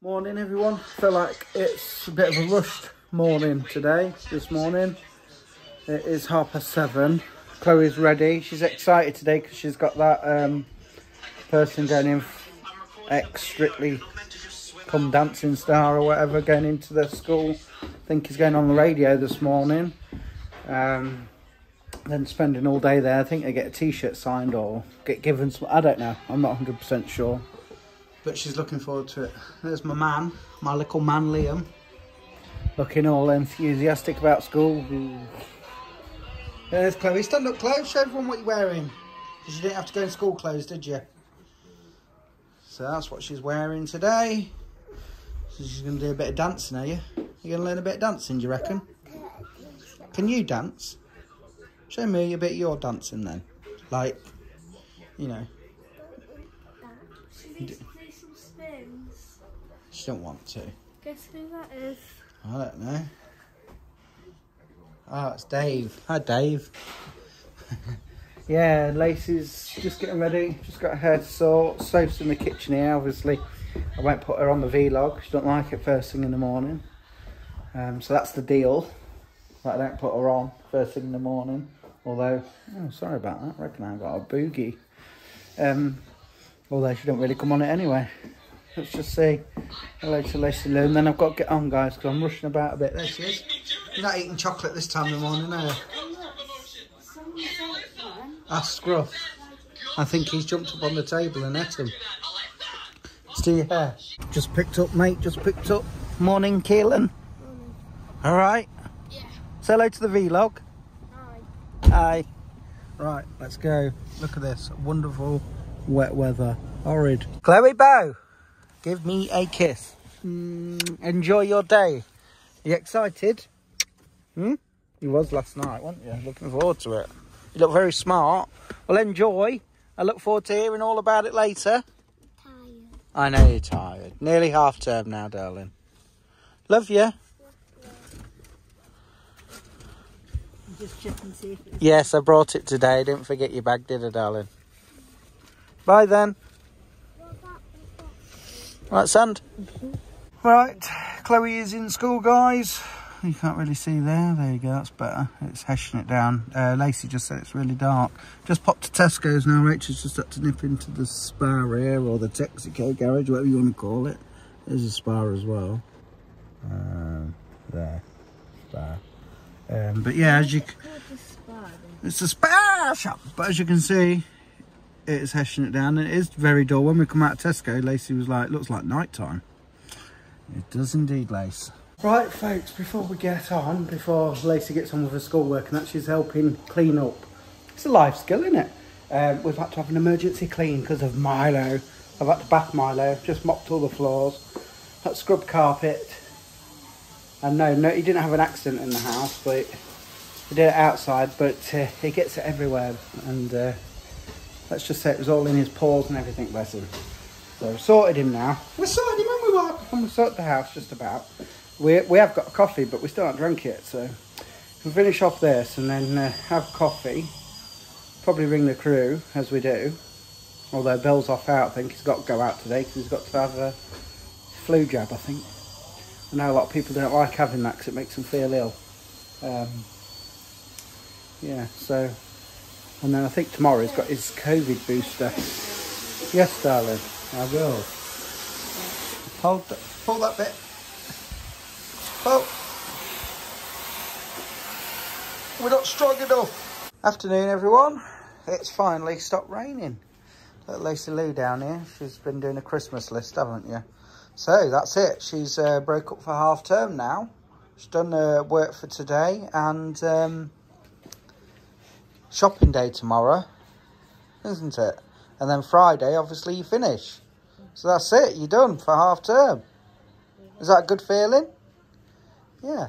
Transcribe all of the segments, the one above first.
Morning everyone. Feel like it's a bit of a rushed morning today, this morning. It is half past seven. Chloe's ready. She's excited today because she's got that um, person going in ex Strictly Come Dancing Star or whatever going into the school. I think he's going on the radio this morning. Um, then spending all day there. I think they get a t-shirt signed or get given some, I don't know. I'm not 100% sure but she's looking forward to it. There's my man, my little man Liam, looking all enthusiastic about school. There's Chloe. Stand up, Chloe. Show everyone what you're wearing. Because you didn't have to go in school clothes, did you? So that's what she's wearing today. So she's going to do a bit of dancing, are you? You're going to learn a bit of dancing, do you reckon? Can you dance? Show me a bit of your dancing then. Like, you know. She don't want to. Guess who that is? I don't know. Oh, it's Dave. Hi, Dave. yeah, Lacey's just getting ready. Just got her hair to sort. Soph's in the kitchen here, obviously. I won't put her on the vlog. She don't like it first thing in the morning. Um, so that's the deal. That I don't put her on first thing in the morning. Although, oh, sorry about that. I reckon I got a boogie. Um, although she don't really come on it anyway. Let's just say hello to Leslie Lou. And then I've got to get on, guys, because I'm rushing about a bit. There she is. You're not eating chocolate this time of the morning, are you? That's Scruff. I think he's jumped up on the table and ate him. See your hair. Just picked up, mate. Just picked up. Morning, Keelan. All right. Yeah. Say hello to the vlog. Hi. Hi. Right, let's go. Look at this. Wonderful wet weather. Horrid. Chloe Bow. Give me a kiss. Mm, enjoy your day. You excited? Hmm? You was last night, weren't you? Looking forward to it. You look very smart. Well, enjoy. I look forward to hearing all about it later. Tired. I know you're tired. Nearly half term now, darling. Love you. Just check and see if it's Yes, I brought it today. Didn't forget your bag, did I, darling? Bye then. Right, Sand. Right, Chloe is in school, guys. You can't really see there. There you go, that's better. It's heshing it down. Uh, Lacey just said it's really dark. Just popped to Tesco's now. Rachel's just had to nip into the Spar here, or the Texaco garage, whatever you want to call it. There's a Spar as well. Um, there, Spar. Um, but yeah, as you... c- called the spider. it's a Spar shop, but as you can see, it's heshing it down. And it is very dull. When we come out of Tesco, Lacey was like, looks like night time. It does indeed, Lace. Right, folks, before we get on, before Lacey gets on with her schoolwork, and that she's helping clean up. It's a life skill, isn't it? Um, we've had to have an emergency clean because of Milo. I've had to bath Milo, just mopped all the floors, had to scrub carpet. And no, no, he didn't have an accident in the house, but he did it outside, but uh, he gets it everywhere. And uh, let's just say it was all in his paws and everything, bless him. So we've sorted him now. We sorted him and we walk. And we sorted the house just about. We, we have got a coffee, but we still haven't drunk it. So we'll finish off this and then uh, have coffee. Probably ring the crew, as we do. Although Bill's off out, I think he's got to go out today because he's got to have a flu jab, I think. I know a lot of people don't like having that because it makes them feel ill. Um, yeah, so... And then I think tomorrow he's got his COVID booster. Yes, darling, I will. Hold that, pull that bit. Pull. We're not strong enough. Afternoon, everyone. It's finally stopped raining. Little Lacey Lou down here. She's been doing a Christmas list, haven't you? So that's it. She's uh, broke up for half term now. She's done uh, work for today and um, shopping day tomorrow, isn't it? And then Friday, obviously, you finish. So that's it. You're done for half term. Is that a good feeling? Yeah.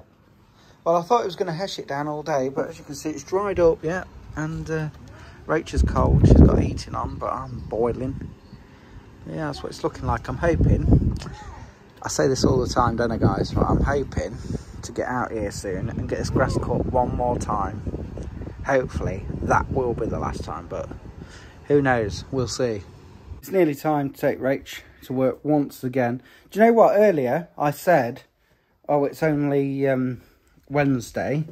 Well, I thought it was going to hesh it down all day, but as you can see, it's dried up, yeah. And uh, Rachel's cold. She's got heating on, but I'm boiling. Yeah, that's what it's looking like. I'm hoping. I say this all the time, don't I, guys? But I'm hoping to get out here soon and get this grass cut one more time. Hopefully, that will be the last time, but who knows? We'll see. It's nearly time to take Rach to work once again. Do you know what? Earlier I said, oh, it's only um, Wednesday.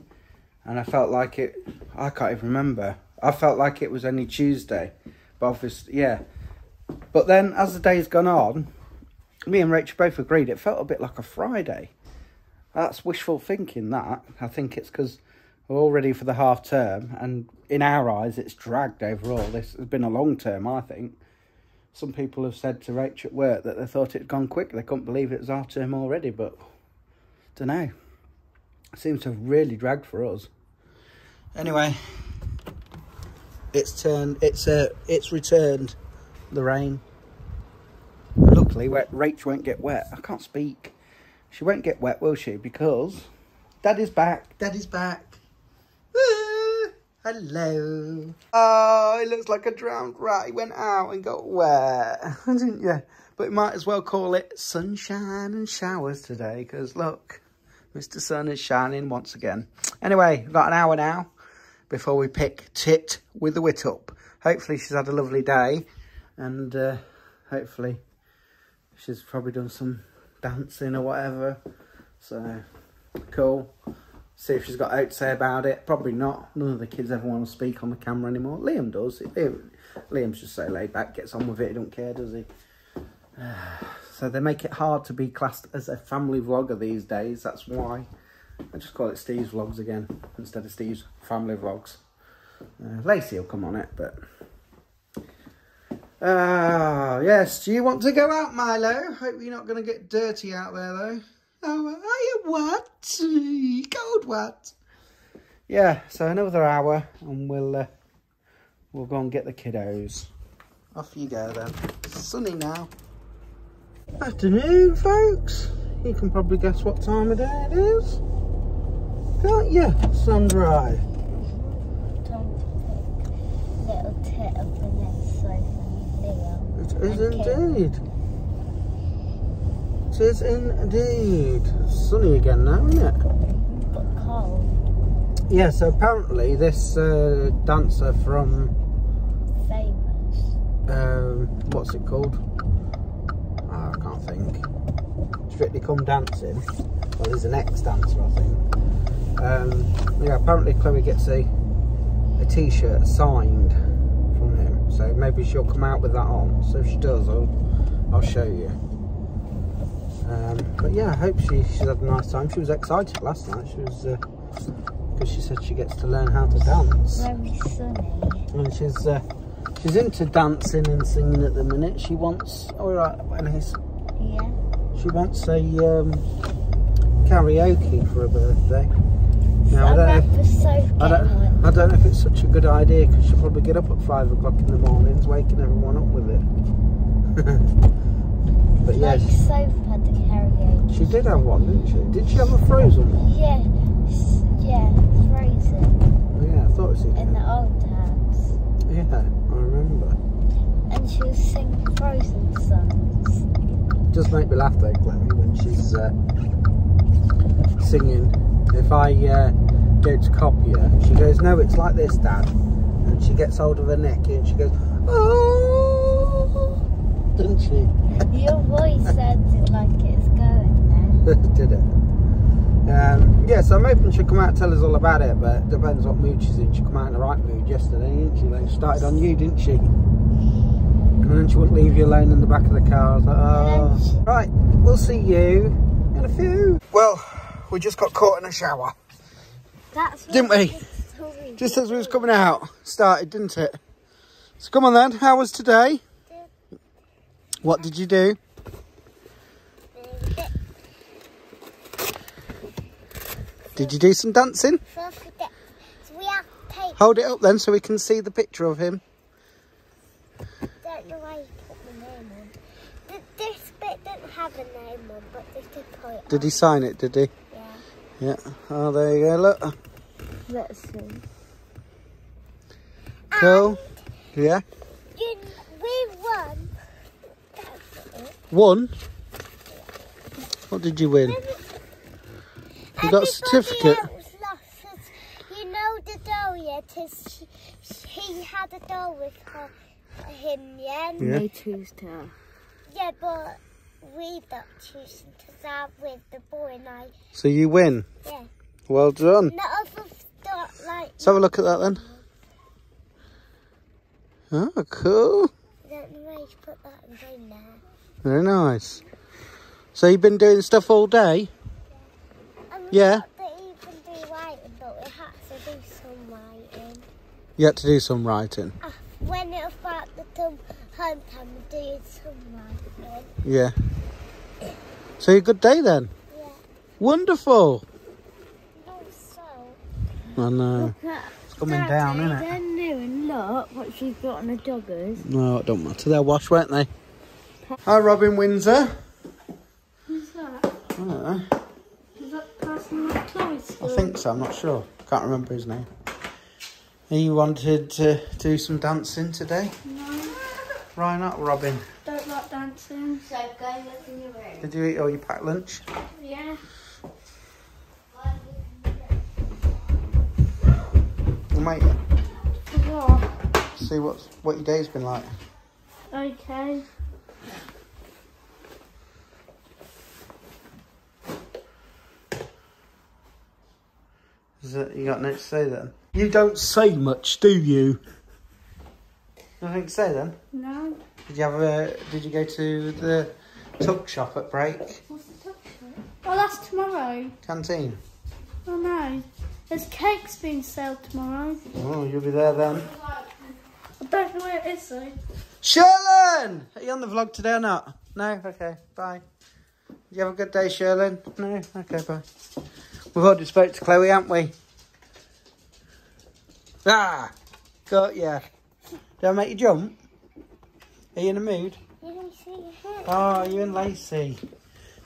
And I felt like it, I can't even remember. I felt like it was only Tuesday. But obviously, yeah. But then as the day's gone on, me and Rachel both agreed it felt a bit like a Friday. That's wishful thinking, that. I think it's because we're all ready for the half term. And in our eyes, it's dragged overall. This has been a long term, I think some people have said to Rach at work that they thought it had gone quick. They couldn't believe it was our term already, but don't know. It seems to have really dragged for us. Anyway, it's turned. It's uh, it's returned. The rain. Luckily, Rach won't get wet. I can't speak. She won't get wet, will she? Because Daddy's back. Daddy's back. Hello. Oh, it looks like a drowned rat. He went out and got wet, didn't you? But might as well call it sunshine and showers today because look, Mr. Sun is shining once again. Anyway, about an hour now before we pick Tit with the wit up. Hopefully she's had a lovely day and uh, hopefully she's probably done some dancing or whatever. So, cool see if she's got out to say about it. Probably not. None of the kids ever want to speak on the camera anymore. Liam does. Liam, Liam's just so laid back, gets on with it, he don't care, does he? so they make it hard to be classed as a family vlogger these days. That's why I just call it Steve's Vlogs again instead of Steve's Family Vlogs. Uh, Lacey will come on it, but... Ah, uh, yes. Do you want to go out, Milo? Hope you're not going to get dirty out there, though. Oh, are you what? Cold what? Yeah, so another hour and we'll uh, we'll go and get the kiddos. Off you go then. It's sunny now. Afternoon, folks. You can probably guess what time of day it is. Can't you? Sun dry. Little tit of the next sofa, It is indeed. It is indeed. Sunny again now, isn't it? But cold. Yeah, so apparently this uh, dancer from... Famous. Um, what's it called? Oh, I can't think. Strictly Come Dancing. Well, he's an ex-dancer, I think. Um, yeah, apparently Chloe gets a, a t-shirt signed from him. So maybe she'll come out with that on. So if she does, I'll, I'll show you. Um, but yeah, I hope she, she's had a nice time. She was excited last night. She was, because uh, she said she gets to learn how to dance. Very sunny. And she's, uh, she's into dancing and singing at the minute. She wants, all right, when he's, yeah. She wants a um, karaoke for her birthday. Now, I don't, know, I, don't, I don't know if it's such a good idea because she'll probably get up at five o'clock in the mornings, waking everyone up with it. But yeah, like Soph had the karaoke. She did have one, didn't she? Did she have a frozen one? Yeah, yeah, frozen. Yeah, I thought she did. In the old times. Yeah, I remember. And she was singing frozen songs. Just make me laugh though, Chloe, when she's uh, singing. If I uh, go to copy her, she goes, no, it's like this, Dad. And she gets hold of her neck and she goes, oh, doesn't she? Your voice sounded like it's going there. Did it? Um, yeah, so I'm hoping she'll come out and tell us all about it, but it depends what mood she's in. She come out in the right mood yesterday, didn't she? Like, started on you, didn't she? And then she wouldn't leave you alone in the back of the car. I was like, oh. Right, we'll see you in a few. Well, we just got caught in a shower. That's didn't we? Just as we was coming out, started, didn't it? So come on then, how was today? What did you do? Did you do some dancing? Hold it up then so we can see the picture of him. Don't know why you put the name on. This bit didn't have a name on, but they did put it Did he sign it, did he? Yeah. Yeah. Oh, there you go, look. Let's see. Cool. And yeah. You, we won Won? What did you win? You got a certificate. You know the doll, yet he had a doll with her, him, yeah? yeah. They choose her. Yeah, but we got choosing to start with the boy and I. So you win. Yeah. Well done. The others got like. Let's have a look at that then. Oh, cool. Don't know where to put that in there. Very nice. So you've been doing stuff all day? And Yeah. got even do writing, but we had to do some writing. You had to do some writing. Uh, when it was about the time, home time, we did some writing. Yeah. So a good day then. Yeah. Wonderful. Also, I know. It's coming down, isn't it? They're new and look what she's got on the joggers. No, it don't matter. They're washed, weren't they? Hi, Robin Windsor. Who's that? I don't know. Is that person with clothes? I think so. I'm not sure. Can't remember his name. He wanted to do some dancing today. No, Why not, Robin? don't like dancing. So go look in your room. Did you eat all your packed lunch? Yeah. Well, mate, What? see what what your day's been like. Okay. Is it, you got nothing to say then? You don't say much, do you? Nothing to say then? No. Did you have a? Did you go to the tuck shop at break What's the top Oh, that's tomorrow. canteen? Oh no. There's cakes being sold tomorrow. Oh, you'll be there then. I don't know where it is though. Sherlyn, are you on the vlog today or not? No. Okay. Bye. You have a good day, Sherlyn? No. Okay. Bye. We've already spoke to Chloe, haven't we? Ah, got ya. Did I make you jump? Are you in a mood? You don't see your head. Oh, you and Lacey.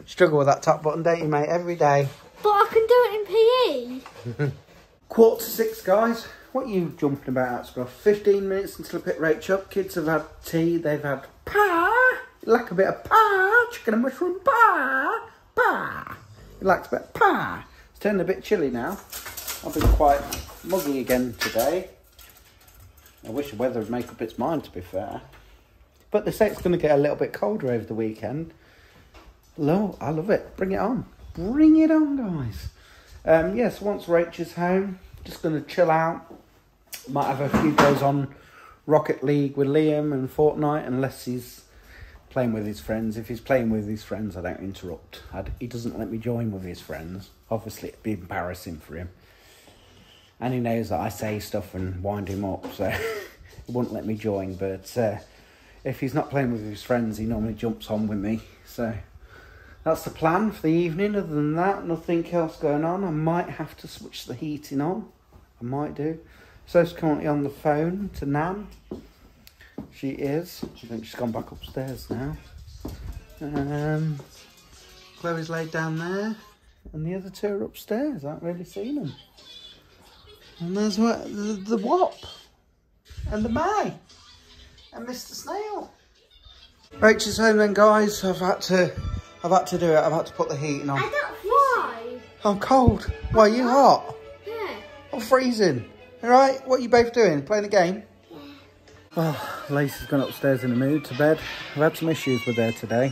Struggle with that top button, don't you, mate? Every day. But I can do it in PE. Quarter to six, guys. What are you jumping about Scruff? 15 minutes until I pick Rach up. Kids have had tea. They've had pie. You like a bit of pie. Chicken and mushroom pie. Pie. He likes a bit of pie. It's turning a bit chilly now. I've been quite muggy again today. I wish the weather would make up its mind, to be fair. But they say it's going to get a little bit colder over the weekend. Lo, I love it. Bring it on. Bring it on, guys. Um, yes, once Rach is home, just going to chill out. Might have a few goes on Rocket League with Liam and Fortnite, unless he's playing with his friends. If he's playing with his friends, I don't interrupt. I'd, he doesn't let me join with his friends. Obviously, it'd be embarrassing for him. And he knows that I say stuff and wind him up, so he wouldn't let me join. But uh, if he's not playing with his friends, he normally jumps on with me. So that's the plan for the evening. Other than that, nothing else going on. I might have to switch the heating on. I might do. So's currently on the phone to Nan. She is. I think she's gone back upstairs now. Um, Chloe's laid down there, and the other two are upstairs. I haven't really seen them. And there's what the, the Wop, and the May, and Mr. Snail. Rachel's home then, guys. I've had to, I've had to do it. I've had to put the heating on. I don't why. I'm cold. Why, are you hot? Yeah. I'm freezing. All right, what are you both doing? Playing a game? Yeah. Ah, oh, Lacey's gone upstairs in a mood to bed. I've had some issues with her today.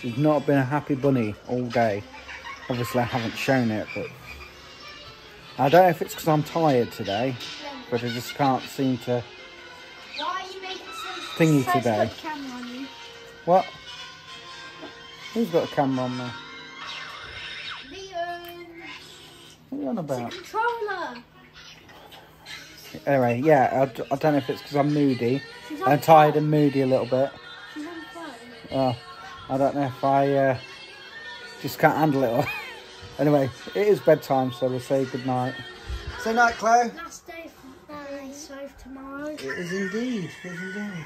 She's not been a happy bunny all day. Obviously, I haven't shown it, but I don't know if it's because I'm tired today, but I just can't seem to. Why are you making some Thingy today. got camera on you? What? Who's got a camera on there? Leon. What are you on about? Controller. Anyway, yeah, I, d- I don't know if it's because I'm moody. She's on I'm tired phone. and moody a little bit. She's on phone. Oh, I don't know if I uh, just can't handle it. Or... anyway, it is bedtime, so we'll say good night. Say night, Chloe. Last day for my so tomorrow. It is indeed. It is indeed.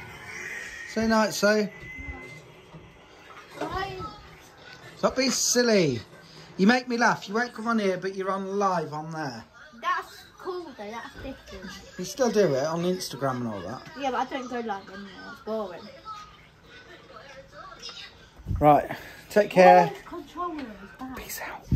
Say night, so. Bye. Stop being silly. You make me laugh. You won't come on here, but you're on live on there. That's cool though, that's different. You still do it on Instagram and all that. Yeah, but I don't go live anymore, it's boring. Right. Take care. Controller is bad. Peace out.